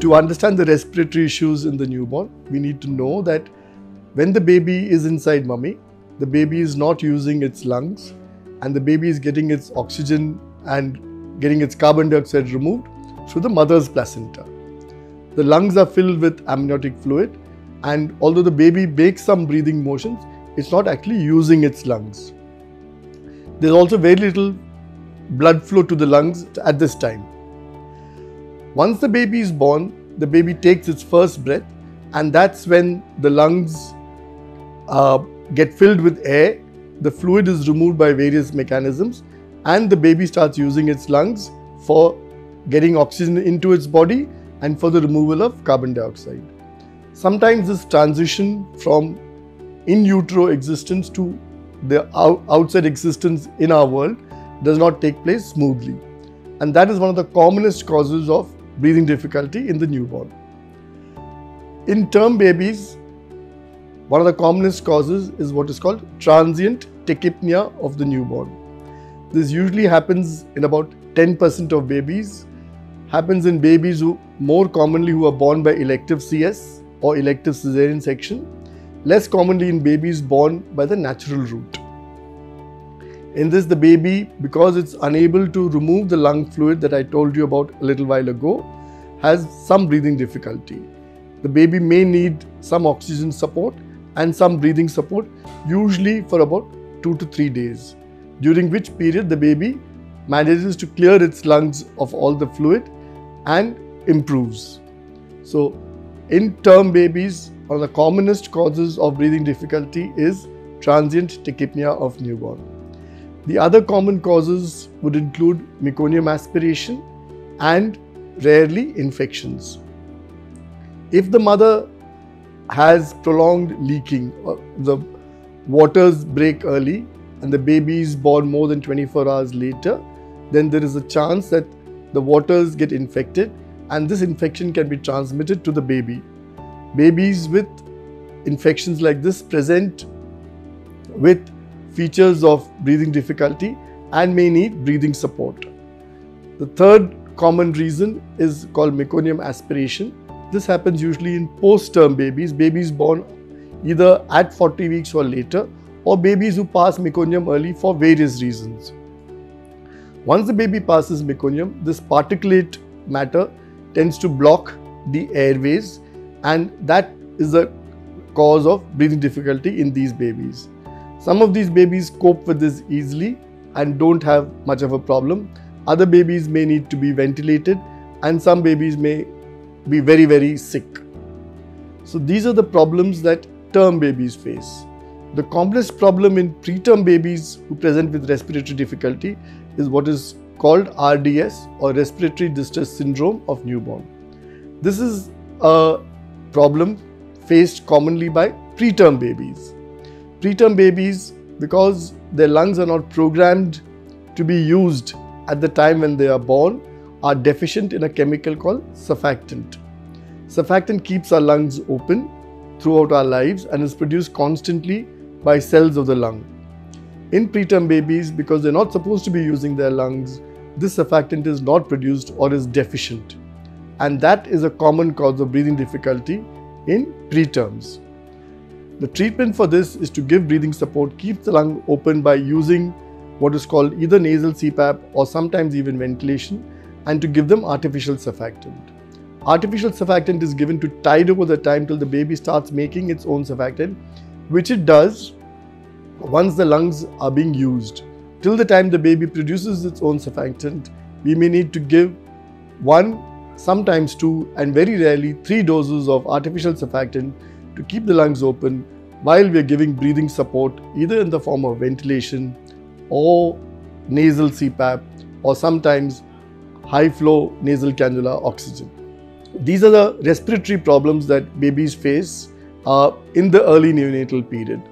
To understand the respiratory issues in the newborn, we need to know that when the baby is inside mummy, the baby is not using its lungs and the baby is getting its oxygen and getting its carbon dioxide removed through the mother's placenta. The lungs are filled with amniotic fluid and although the baby makes some breathing motions, it's not actually using its lungs. There's also very little blood flow to the lungs at this time. Once the baby is born, the baby takes its first breath, and that's when the lungs uh, get filled with air. The fluid is removed by various mechanisms, and the baby starts using its lungs for getting oxygen into its body and for the removal of carbon dioxide. Sometimes this transition from in utero existence to the outside existence in our world does not take place smoothly. And that is one of the commonest causes of breathing difficulty in the newborn. In term babies, one of the commonest causes is what is called transient tachypnea of the newborn. This usually happens in about 10% of babies, happens in babies who more commonly who are born by elective CS or elective cesarean section, less commonly in babies born by the natural route. In this, the baby, because it's unable to remove the lung fluid that I told you about a little while ago, has some breathing difficulty. The baby may need some oxygen support and some breathing support, usually for about two to three days, during which period the baby manages to clear its lungs of all the fluid and improves. So, in term babies, one of the commonest causes of breathing difficulty is transient tachypnea of newborn. The other common causes would include meconium aspiration and rarely infections. If the mother has prolonged leaking, uh, the waters break early and the baby is born more than 24 hours later, then there is a chance that the waters get infected and this infection can be transmitted to the baby. Babies with infections like this present with features of breathing difficulty and may need breathing support. The third common reason is called meconium aspiration. This happens usually in post-term babies, babies born either at 40 weeks or later, or babies who pass meconium early for various reasons. Once the baby passes meconium, this particulate matter tends to block the airways and that is the cause of breathing difficulty in these babies. Some of these babies cope with this easily and don't have much of a problem. Other babies may need to be ventilated and some babies may be very, very sick. So these are the problems that term babies face. The complex problem in preterm babies who present with respiratory difficulty is what is called RDS or respiratory distress syndrome of newborn. This is a problem faced commonly by preterm babies preterm babies, because their lungs are not programmed to be used at the time when they are born, are deficient in a chemical called surfactant. Surfactant keeps our lungs open throughout our lives and is produced constantly by cells of the lung. In preterm babies, because they're not supposed to be using their lungs, this surfactant is not produced or is deficient. And that is a common cause of breathing difficulty in preterms. The treatment for this is to give breathing support, keep the lung open by using what is called either nasal CPAP or sometimes even ventilation, and to give them artificial surfactant. Artificial surfactant is given to tide over the time till the baby starts making its own surfactant, which it does once the lungs are being used. Till the time the baby produces its own surfactant, we may need to give one, sometimes two, and very rarely three doses of artificial surfactant to keep the lungs open while we are giving breathing support either in the form of ventilation or nasal CPAP or sometimes high flow nasal cannula oxygen. These are the respiratory problems that babies face uh, in the early neonatal period.